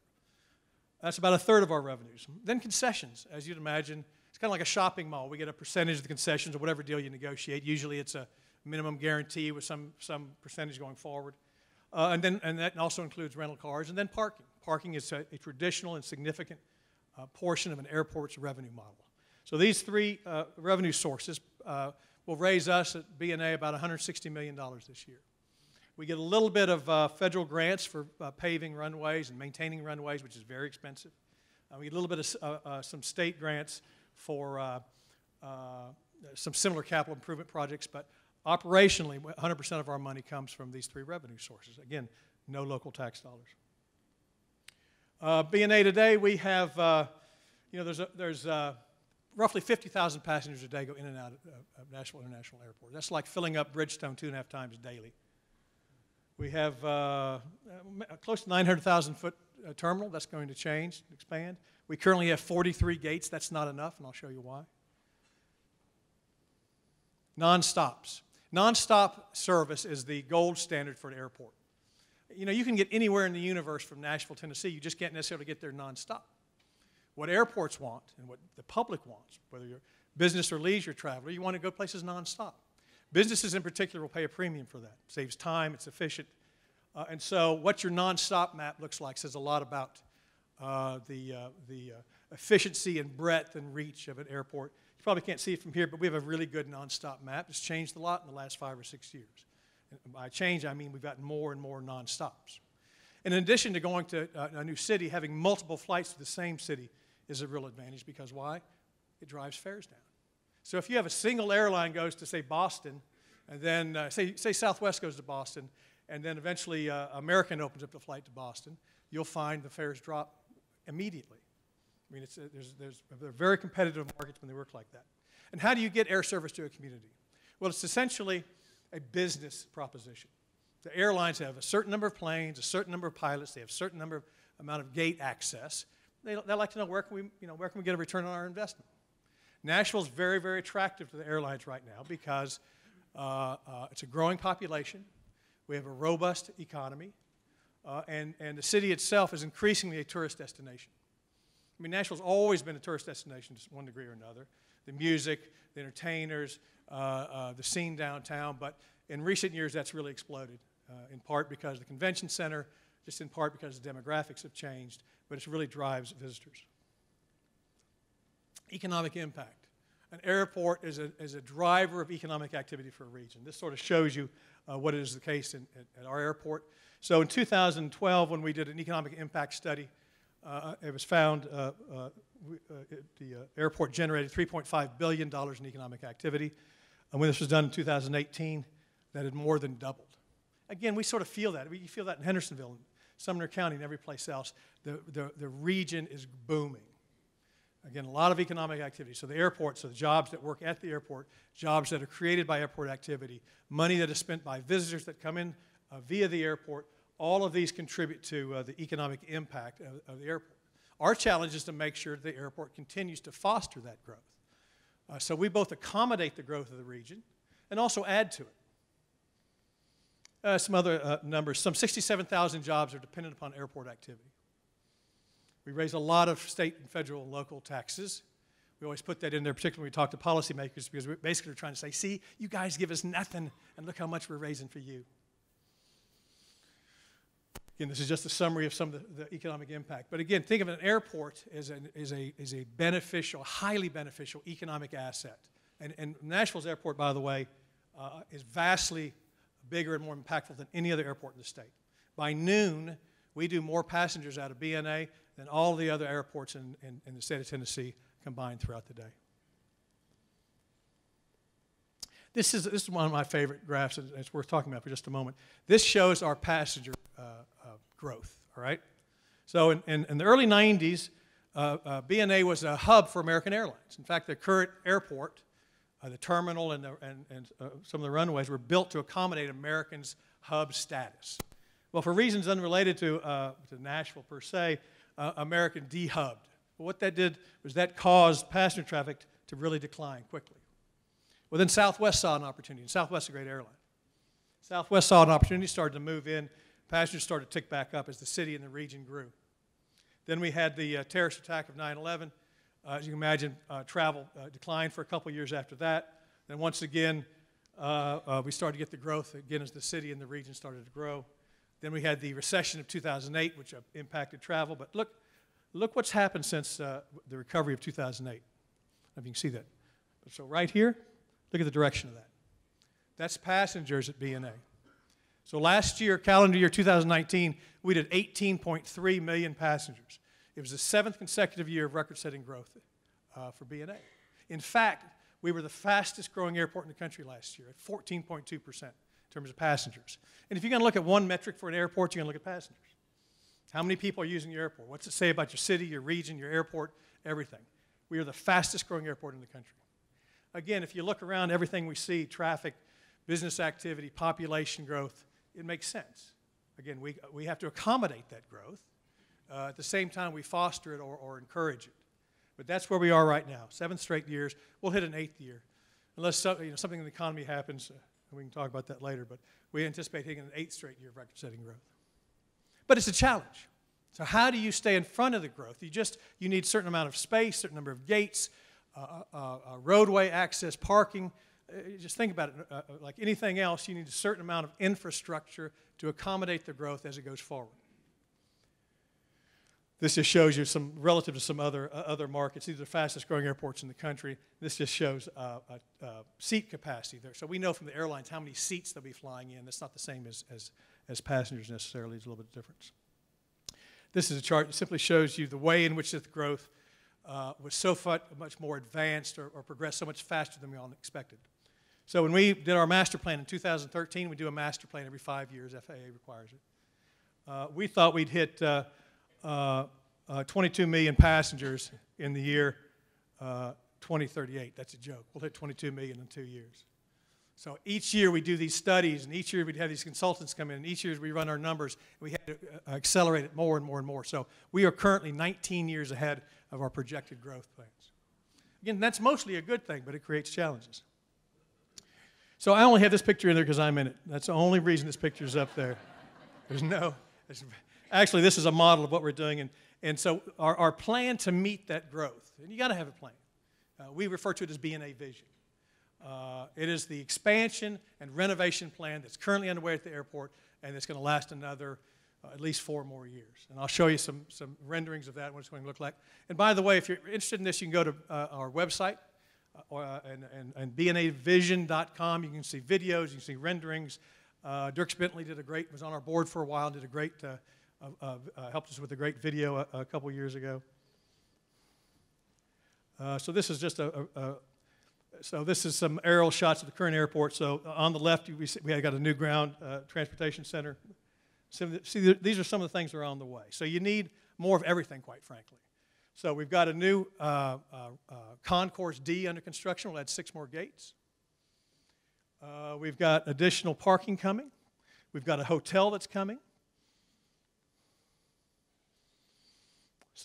That's about a third of our revenues. Then concessions, as you'd imagine, it's kind of like a shopping mall. We get a percentage of the concessions or whatever deal you negotiate. Usually it's a minimum guarantee with some, some percentage going forward. Uh, and, then, and that also includes rental cars. And then parking. Parking is a, a traditional and significant uh, portion of an airport's revenue model. So these three uh, revenue sources uh, will raise us at BNA about $160 million this year. We get a little bit of uh, federal grants for uh, paving runways and maintaining runways, which is very expensive. Uh, we get a little bit of uh, some state grants for some similar capital improvement projects, but operationally, 100% of our money comes from these three revenue sources. Again, no local tax dollars. Uh, BNA today, we have, you know, there's, a, there's uh, roughly 50,000 passengers a day go in and out of, of Nashville International Airport. That's like filling up Bridgestone two and a half times daily. We have uh, a close to 900,000 foot uh, terminal. That's going to change, expand. We currently have 43 gates. That's not enough, and I'll show you why. Non-stops. Non-stop service is the gold standard for an airport. You know, you can get anywhere in the universe from Nashville, Tennessee. You just can't necessarily get there non-stop. What airports want and what the public wants, whether you're business or leisure traveler, you want to go places non-stop. Businesses in particular will pay a premium for that. It saves time, it's efficient. Uh, and so what your non-stop map looks like says a lot about uh, the, uh, the uh, efficiency and breadth and reach of an airport. You probably can't see it from here, but we have a really good non-stop map. It's changed a lot in the last five or six years. And by change, I mean we've gotten more and more non-stops. In addition to going to uh, a new city, having multiple flights to the same city is a real advantage because why? It drives fares down. So if you have a single airline goes to, say, Boston, and then, uh, say, say Southwest goes to Boston, and then eventually uh, American opens up the flight to Boston, you'll find the fares drop immediately. I mean, it's a, there's, there's, they're very competitive markets when they work like that. And how do you get air service to a community? Well, it's essentially a business proposition. The airlines have a certain number of planes, a certain number of pilots, they have a certain number of amount of gate access. They, they like to know where can we, you know, where can we get a return on our investment. Nashville is very, very attractive to the airlines right now because uh, uh, it's a growing population. We have a robust economy. Uh, and, and the city itself is increasingly a tourist destination. I mean, Nashville's always been a tourist destination to one degree or another. The music, the entertainers, uh, uh, the scene downtown, but in recent years that's really exploded, in part because the convention center, just in part because the demographics have changed, but it really drives visitors. Economic impact. An airport is a, is a driver of economic activity for a region. This sort of shows you uh, what is the case in, at, at, our airport. So in 2012, when we did an economic impact study, uh, it was found uh, uh we, uh, it, the uh, airport generated $3.5 billion in economic activity. And when this was done in 2018, that had more than doubled. Again, we sort of feel that. We feel that in Hendersonville, and Sumner County, and every place else. The, the, the region is booming. Again, a lot of economic activity. So the airport, so the jobs that work at the airport, jobs that are created by airport activity, money that is spent by visitors that come in uh, via the airport, all of these contribute to uh, the economic impact of, of, the airport. Our challenge is to make sure the airport continues to foster that growth. Uh, so we both accommodate the growth of the region and also add to it. Uh, some other uh, numbers. Some 67,000 jobs are dependent upon airport activity. We raise a lot of state and federal and local taxes. We always put that in there, particularly when we talk to policymakers, because we basically are trying to say, see, you guys give us nothing, and look how much we're raising for you. Again, this is just a summary of some of the, the economic impact. But again, think of an airport as, an, as, a, as a beneficial, highly beneficial economic asset. And, and Nashville's airport, by the way, uh, is vastly bigger and more impactful than any other airport in the state. By noon, we do more passengers out of BNA than all the other airports in, in, in the state of Tennessee combined throughout the day. This is, this is one of my favorite graphs, and it's worth talking about for just a moment. This shows our passenger uh, uh, growth, all right? So in, in, in the early 90s, uh, uh BNA was a hub for American Airlines. In fact, the current airport, uh, the terminal, and, the, and, and uh, some of the runways were built to accommodate Americans' hub status. Well, for reasons unrelated to, to Nashville per se, American dehubbed. But what that did was that caused passenger traffic to really decline quickly. Well, then Southwest saw an opportunity, and a great airline. Southwest saw an opportunity, started to move in. Passengers started to tick back up as the city and the region grew. Then we had the uh, terrorist attack of 9 11. Uh, as you can imagine, uh, travel uh, declined for a couple years after that. Then, once again, uh, uh, we started to get the growth again as the city and the region started to grow. Then we had the recession of 2008, which impacted travel. But look, look what's happened since the recovery of 2008. If you can see that. So, right here, Look at the direction of that. That's passengers at BNA. So last year, calendar year 2019, we did 18.3 million passengers. It was the seventh consecutive year of record setting growth uh, for BNA. In fact, We were the fastest growing airport in the country last year at 14.2% in terms of passengers. And if you're going to look at one metric for an airport, you're going to look at passengers. How many people are using your airport? What's it say about your city, your region, your airport, everything? We are the fastest growing airport in the country. Again, if you look around everything we see traffic, business activity, population growth it makes sense. Again, we, we have to accommodate that growth. Uh, at the same time, we foster it or, or encourage it. But that's where we are right now. Seven straight years. We'll hit an eighth year. Unless so, you know, something in the economy happens, uh, we can talk about that later, but we anticipate hitting an eighth straight year of record setting growth. But it's a challenge. So how do you stay in front of the growth? You just you need a certain amount of space, certain number of gates, uh, uh, uh, roadway access, parking. Uh, just think about it. Uh, uh, like anything else, you need a certain amount of infrastructure to accommodate the growth as it goes forward. This just shows you some relative to some other uh, other markets. These are the fastest growing airports in the country. This just shows uh, uh, seat capacity there. So we know from the airlines how many seats they'll be flying in. That's not the same as, as, as passengers necessarily. It's a little bit different. This is a chart that simply shows you the way in which this growth uh, was so much more advanced or, or progressed so much faster than we all expected. So when we did our master plan in 2013, we do a master plan every five years. FAA requires it. Uh, we thought we'd hit uh, uh, uh 22 million passengers in the year uh, 2038. That's a joke. We'll hit 22 million in two years. So each year we do these studies, and each year we have these consultants come in, and each year we run our numbers, we have to uh, accelerate it more and more and more. So we are currently 19 years ahead of our projected growth plans. Again, that's mostly a good thing, but it creates challenges. So I only have this picture in there because I'm in it. That's the only reason this picture is up there. There's no, actually, this is a model of what we're doing. And, and so our, our plan to meet that growth, and you got to have a plan. Uh, we refer to it as BNA vision. Uh, it is the expansion and renovation plan that's currently underway at the airport, and it's going to last another uh, at least four more years. And I'll show you some, some renderings of that, what it's going to look like. And by the way, if you're interested in this, you can go to uh, our website, uh, uh, and, and, and bnavision.com. You can see videos, you can see renderings. Uh, Dierks Bentley did a great, was on our board for a while, did a great, helped us with a great video a, a couple years ago. so this is just a, a so this is some aerial shots of the current airport. So uh, on the left, we, we got a new ground uh, transportation center. So see, these are some of the things that are on the way. So you need more of everything, quite frankly. So we've got a new uh, uh, uh Concourse D under construction. We'll add six more gates. Uh, we've got additional parking coming. We've got a hotel that's coming.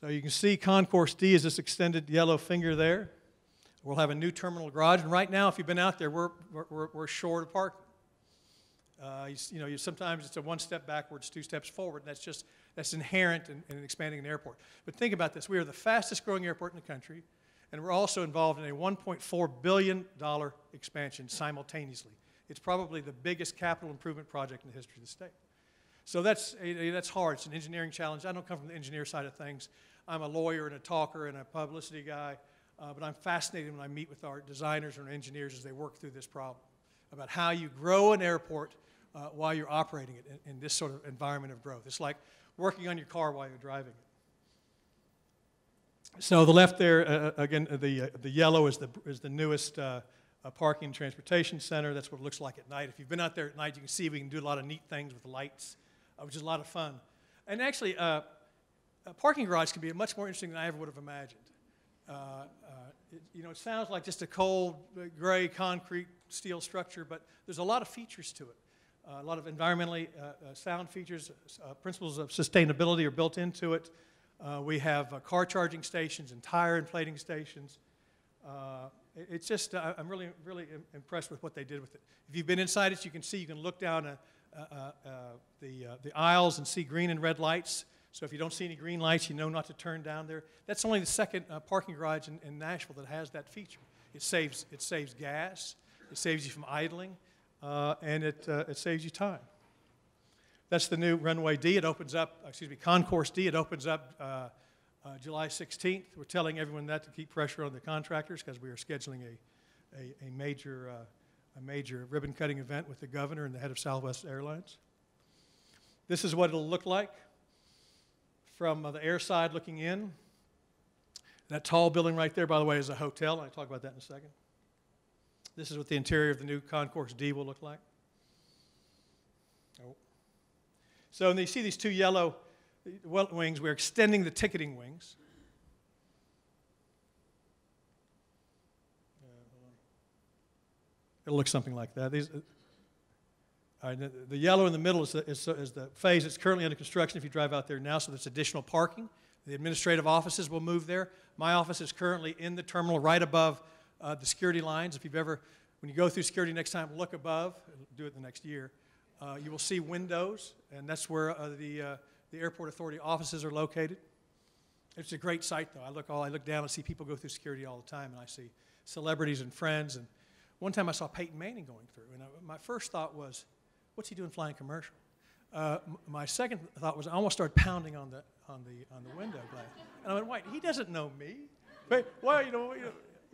So you can see Concourse D is this extended yellow finger there. We'll have a new terminal garage. And right now, if you've been out there, we're, we're, we're short of parking. Uh, you, you, know, you, sometimes it's a one step backwards, two steps forward, and that's just that's inherent in, in, expanding an airport. But think about this: we are the fastest growing airport in the country, and we're also involved in a 1.4 billion dollar expansion simultaneously. It's probably the biggest capital improvement project in the history of the state. So that's that's hard. It's an engineering challenge. I don't come from the engineer side of things. I'm a lawyer and a talker and a publicity guy. Uh, but I'm fascinated when I meet with our designers and engineers as they work through this problem about how you grow an airport uh, while you're operating it in, in, this sort of environment of growth. It's like working on your car while you're driving it. So the left there, uh, uh again, uh, the, uh, the yellow is the, is the newest parking and transportation center. That's what it looks like at night. If you've been out there at night, you can see we can do a lot of neat things with lights, which is a lot of fun. And actually, a parking garage can be much more interesting than I ever would have imagined. Uh, uh, it, you know, it sounds like just a cold, uh, gray, concrete steel structure, but there's a lot of features to it. a lot of environmentally sound features, principles of sustainability are built into it. we have car charging stations and tire inflating stations. it's just, I'm really, really impressed with what they did with it. If you've been inside it, you can see, you can look down uh, uh, uh, the, the aisles and see green and red lights. So if you don't see any green lights, you know not to turn down there. That's only the second uh, parking garage in, in, Nashville that has that feature. It saves, it saves gas, it saves you from idling, uh, and it, uh, it saves you time. That's the new runway D. It opens up, excuse me, Concourse D. It opens up uh, uh, July 16th. We're telling everyone that to keep pressure on the contractors because we are scheduling a, a, a major, uh, a major ribbon cutting event with the governor and the head of Southwest Airlines. This is what it'll look like from the air side looking in. That tall building right there, by the way, is a hotel. I'll talk about that in a second. This is what the interior of the new Concourse D will look like. Oh. So and you see these two yellow wings. We're extending the ticketing wings. Uh, hold on. It'll look something like that. These, uh, the, yellow in the middle is the, is, is the phase that's currently under construction if you drive out there now, so there's additional parking. The administrative offices will move there. My office is currently in the terminal right above uh, the security lines. If you've ever, when you go through security next time, look above, do it the next year. Uh, you will see windows, and that's where uh, the, uh, the airport authority offices are located. It's a great sight, though. I look all I look down and see people go through security all the time, and I see celebrities and friends. And one time I saw Peyton Manning going through, and I, my first thought was, "What's he doing flying commercial?" Uh, my second thought was I almost started pounding on the on the on the window glass, and I went, "Wait, he doesn't know me. Wait, why you know?" You know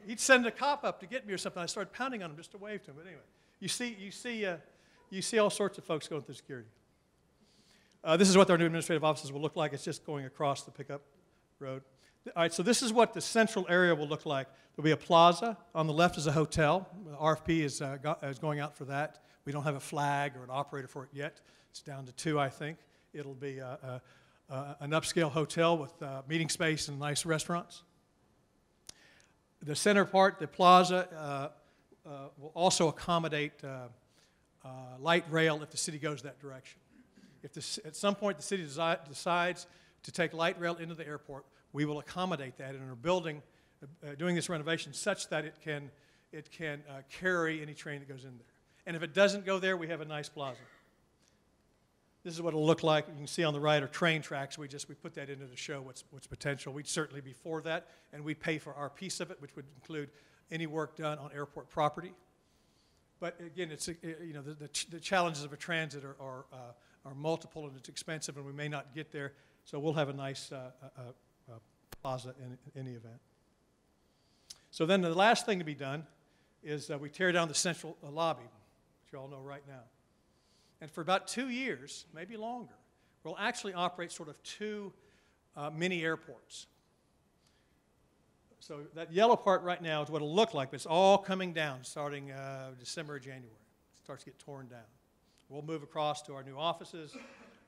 He'd send a cop up to get me or something. I started pounding on him just to wave to him. But anyway, you see, you see, uh, you see all sorts of folks going through security. Uh, this is what our new administrative offices will look like. It's just going across the pickup road. All right, so this is what the central area will look like. There'll be a plaza. On the left is a hotel. The RFP is, uh, is going out for that. We don't have a flag or an operator for it yet. It's down to two, I think. It'll be uh, uh, uh, an upscale hotel with meeting space and nice restaurants. The center part, the plaza, will also accommodate light rail if the city goes that direction. If at some point the city decides to take light rail into the airport, we will accommodate that and are building, uh, uh, doing this renovation such that it can, it can uh, carry any train that goes in there. And if it doesn't go there, we have a nice plaza. This is what it'll look like. You can see on the right are train tracks. We just we put that into the show what's what's potential. We'd certainly be for that, and we'd pay for our piece of it, which would include any work done on airport property. But again, it's, uh, you know, the, the, the challenges of a transit are, are, uh, are multiple and it's expensive and we may not get there. So we'll have a nice uh, uh, uh, plaza in, any event. So then the last thing to be done is uh, we tear down the central uh, lobby, which you all know right now. And for about two years, maybe longer, we'll actually operate sort of two uh, mini airports. So that yellow part right now is what it'll look like, but it's all coming down starting uh, December or January. It starts to get torn down. We'll move across to our new offices,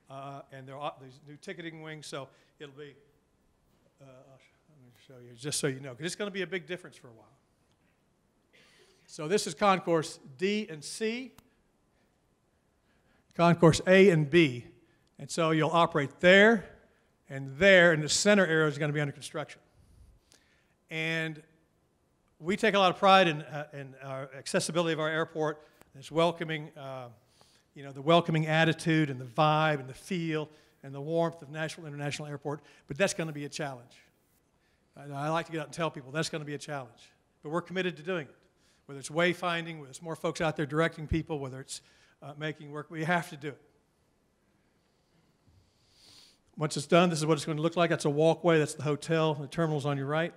uh, and there are these new ticketing wings, so it'll be, uh, let me show you, just so you know, because it's going to be a big difference for a while. So this is concourse D and C, concourse A and B. And so you'll operate there and there, and the center area is going to be under construction. And we take a lot of pride in, uh, in our accessibility of our airport, this welcoming, uh, you know, the welcoming attitude and the vibe and the feel and the warmth of Nashville International Airport. But that's going to be a challenge. I, I like to get out and tell people that's going to be a challenge. But we're committed to doing it. Whether it's wayfinding, whether it's more folks out there directing people, whether it's uh, making work, we have to do it. Once it's done, this is what it's going to look like. That's a walkway. That's the hotel. The terminal's on your right.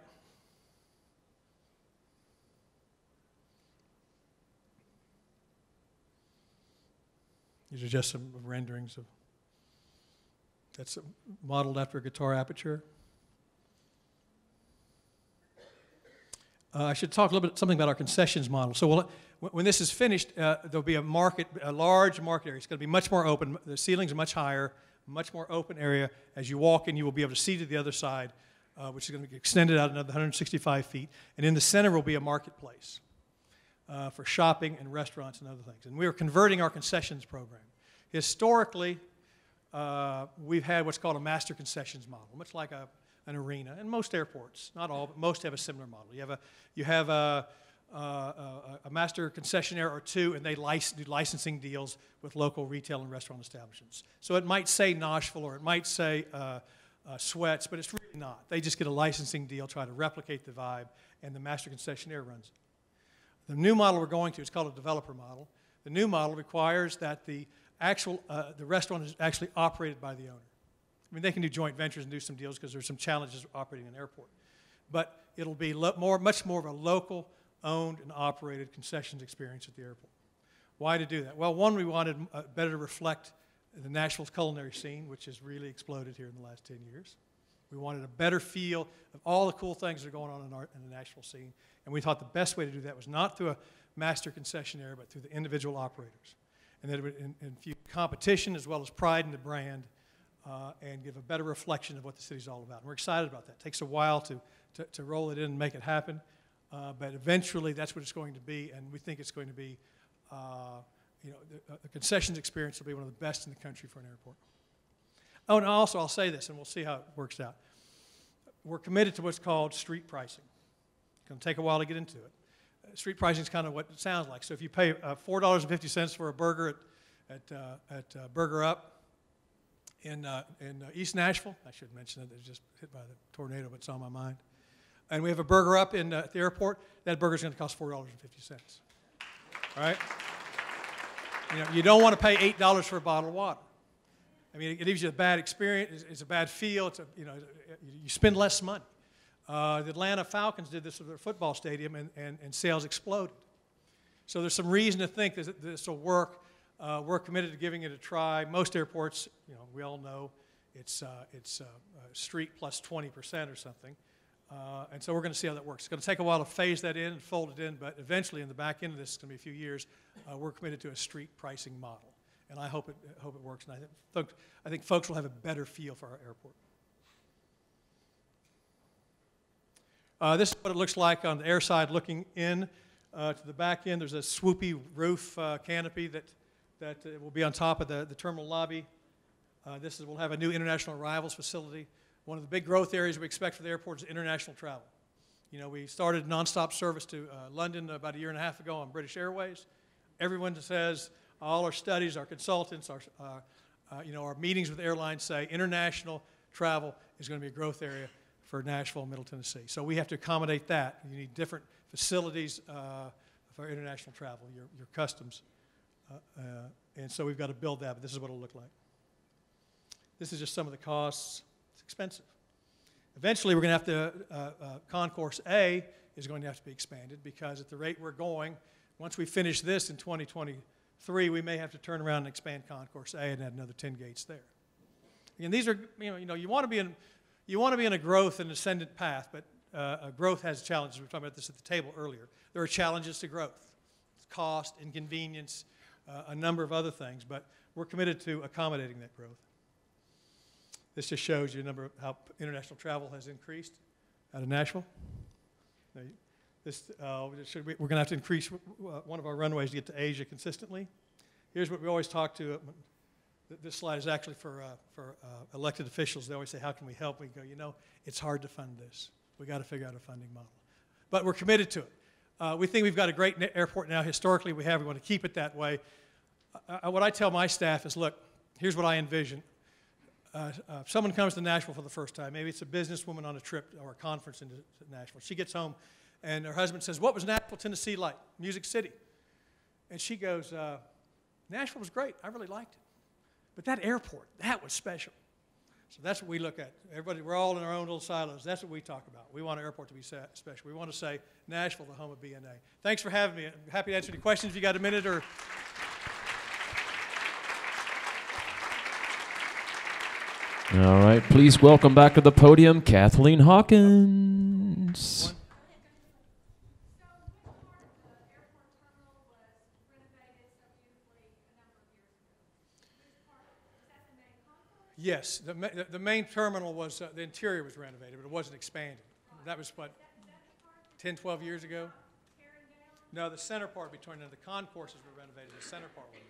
These are just some renderings of. That's modeled after a guitar aperture. Uh, I should talk a little bit something about our concessions model. So we'll, when this is finished, uh, there'll be a market, a large market area. It's going to be much more open. The ceilings are much higher, much more open area. As you walk in, you will be able to see to the other side, uh, which is going to be extended out another 165 feet. And in the center will be a marketplace uh, for shopping and restaurants and other things. And we are converting our concessions program. Historically, uh, we've had what's called a master concessions model, much like a, an arena. And most airports, not all, but most have a similar model. You have a, you have a, a, a, a master concessionaire or two, and they lic- do licensing deals with local retail and restaurant establishments. So it might say Nashville or it might say uh, uh, Swett's, but it's really not. They just get a licensing deal, try to replicate the vibe, and the master concessionaire runs it. The new model we're going to is called a developer model. The new model requires that the actual uh, the restaurant is actually operated by the owner. I mean, they can do joint ventures and do some deals because there's some challenges operating an airport, but it'll be more, much more of a local owned and operated concessions experience at the airport. Why to do that? Well, one, we wanted uh, better to reflect the Nashville's culinary scene, which has really exploded here in the last 10 years. We wanted a better feel of all the cool things that are going on in, our, in the national scene. And we thought the best way to do that was not through a master concessionaire, but through the individual operators. And that it would infuse competition as well as pride in the brand uh, and give a better reflection of what the city's all about. And we're excited about that. It takes a while to, to, to roll it in and make it happen, uh, but eventually that's what it's going to be, and we think it's going to be, uh, you know, the, uh, the concessions experience will be one of the best in the country for an airport. Oh, and also I'll say this, and we'll see how it works out. We're committed to what's called street pricing. It's going to take a while to get into it. Street pricing is kind of what it sounds like. So if you pay uh, $4.50 for a burger at, at, uh, at uh, Burger Up in, in East Nashville, I should mention it, it was just hit by the tornado, but it's on my mind. And we have a Burger Up in, at the airport, that burger is going to cost $4.50. All right? You know, you don't want to pay $8 for a bottle of water. I mean, it gives you a bad experience. It's, it's a bad feel. It's a, you know, you spend less money. Uh, the Atlanta Falcons did this with their football stadium, and, and, and sales exploded. So there's some reason to think that this will work. Uh, we're committed to giving it a try. Most airports, you know, we all know it's, uh, it's uh, uh, street plus 20% or something. Uh, and so we're going to see how that works. It's going to take a while to phase that in and fold it in, but eventually, in the back end of this, it's going to be a few years. We're committed to a street pricing model, and I hope it hope it works. And I think folks, I think folks will have a better feel for our airport. Uh, this is what it looks like on the air side, looking in uh, to the back end. There's a swoopy roof uh, canopy that that uh, will be on top of the, the terminal lobby. Uh, this is, we'll have a new international arrivals facility. One of the big growth areas we expect for the airport is international travel. You know, we started nonstop service to uh, London about a year and a half ago on British Airways. Everyone says, all our studies, our consultants, our, you know, our meetings with airlines say international travel is going to be a growth area for Nashville Middle Tennessee. So we have to accommodate that. You need different facilities uh, for international travel, your, your customs. Uh, uh, and so we've got to build that, but this is what it'll look like. This is just some of the costs. It's expensive. Eventually, we're going to have to, uh, uh, Concourse A is going to have to be expanded because at the rate we're going, once we finish this in 2023, we may have to turn around and expand Concourse A and add another 10 gates there. And these are, you know, you, know, you want to be in, you want to be in a growth and ascendant path, but uh, growth has challenges. We were talking about this at the table earlier. There are challenges to growth, cost, inconvenience, uh, a number of other things, but we're committed to accommodating that growth. This just shows you number of how international travel has increased out of Nashville. This, uh, we we're going to have to increase uh, one of our runways to get to Asia consistently. Here's what we always talk to. Th- This slide is actually for, uh, for uh, elected officials. They always say, how can we help? We go, you know, it's hard to fund this. we got to figure out a funding model. But we're committed to it. Uh, we think we've got a great airport now. Historically, we have. We want to keep it that way. Uh, uh, what I tell my staff is, look, here's what I envision. Uh, someone comes to Nashville for the first time, maybe it's a businesswoman on a trip or a conference to Nashville. She gets home, and her husband says, "What was Nashville, Tennessee like? Music City?" And she goes, "Nashville was great. I really liked it, but that airport, that was special." So that's what we look at. Everybody, we're all in our own little silos. That's what we talk about. We want our airport to be special. We want to say Nashville, the home of BNA. Thanks for having me. I'm happy to answer any questions if you got a minute or. All right, please welcome back to the podium Kathleen Hawkins. Yes, the, ma- the- main terminal was, uh, the interior was renovated, but it wasn't expanded. That was what, 10, 12 years ago? No, the center part between, the concourses were renovated, the center part was.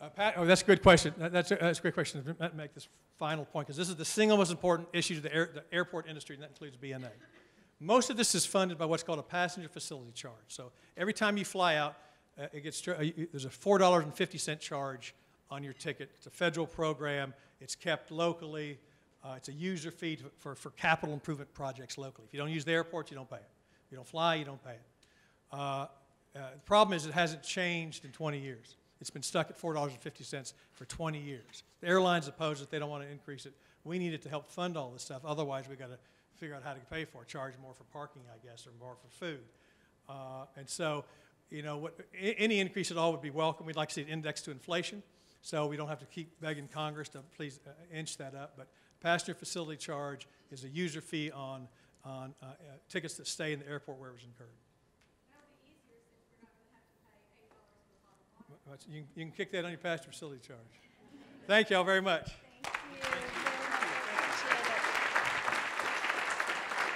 Uh, Pat, oh, that's a good question. That- That's a, that's a great question. Let me make this final point because this is the single most important issue to the, air, the airport industry, and that includes BNA. Most of this is funded by what's called a passenger facility charge. So every time you fly out, uh, it gets uh, there's a four dollars and fifty cent charge on your ticket. It's a federal program. It's kept locally. Uh, it's a user fee for, for capital improvement projects locally. If you don't use the airport, you don't pay it. If you don't fly, you don't pay it. Uh, uh, the problem is it hasn't changed in 20 years. It's been stuck at $4.50 for 20 years. The airlines oppose it. They don't want to increase it. We need it to help fund all this stuff. Otherwise, we've got to figure out how to pay for it, charge more for parking, I guess, or more for food. Uh, and so, you know, what, any increase at all would be welcome. We'd like to see it indexed to inflation. so we don't have to keep begging Congress to please uh, inch that up. But passenger facility charge is a user fee on, on uh, uh, tickets that stay in the airport where it was incurred. You, can- you can kick that on your passenger facility charge. Thank you all very much.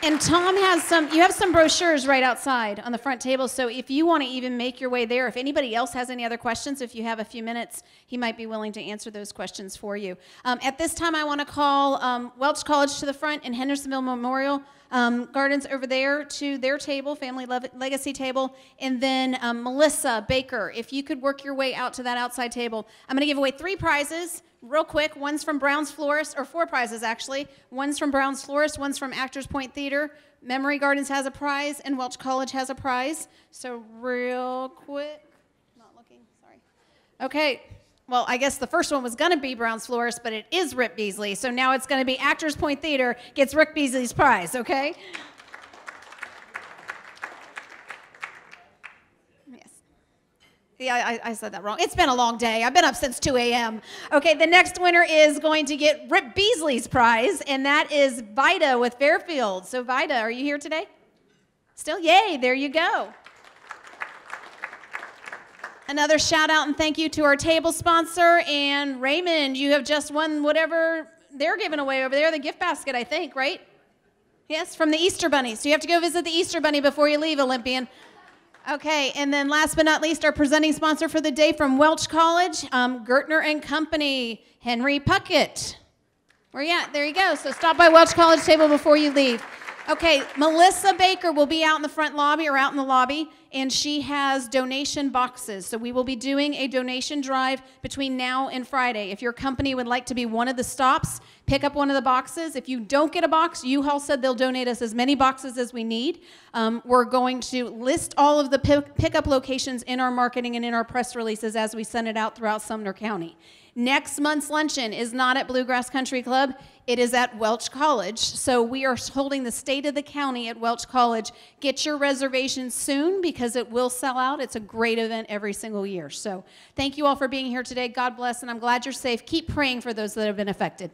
And Tom has some, you have some brochures right outside on the front table. So if you want to even make your way there, if anybody else has any other questions, if you have a few minutes, he might be willing to answer those questions for you. Um, at this time, I want to call um, Welch College to the front and Hendersonville Memorial um, Gardens over there to their table, Family Lev- Legacy table. And then um, Melissa Baker, if you could work your way out to that outside table. I'm going to give away three prizes real quick. One's from Brown's Florist, or four prizes actually. One's from Brown's Florist, one's from Actors Point Theater. Memory Gardens has a prize, and Welch College has a prize. So, real quick. Not looking, sorry. Okay. Well, I guess the first one was going to be Brown's Florist, but it is Rip Beasley. So now it's going to be Actors Point Theater gets Rick Beasley's prize, okay? Yeah, I, I said that wrong. It's been a long day. I've been up since 2 a.m. Okay, the next winner is going to get Rip Beasley's prize, and that is Vida with Fairfield. So, Vida, are you here today? Still? Yay, there you go. Another shout out and thank you to our table sponsor. And Raymond, you have just won whatever they're giving away over there, the gift basket, I think, right? Yes, from the Easter Bunny. So you have to go visit the Easter Bunny before you leave, Olympian. Okay, and then last but not least, our presenting sponsor for the day from Welch College, um, Gertner and Company, Henry Puckett. Where you at? There you go. So stop by Welch College table before you leave. Okay, Melissa Baker will be out in the front lobby or out in the lobby, and she has donation boxes. So we will be doing a donation drive between now and Friday. If your company would like to be one of the stops, pick up one of the boxes. If you don't get a box, U-Haul said they'll donate us as many boxes as we need. Um, we're going to list all of the pick- pickup locations in our marketing and in our press releases as we send it out throughout Sumner County. Next month's luncheon is not at Bluegrass Country Club. It is at Welch College. So we are holding the state of the county at Welch College. Get your reservations soon because it will sell out. It's a great event every single year. So thank you all for being here today. God bless, and I'm glad you're safe. Keep praying for those that have been affected.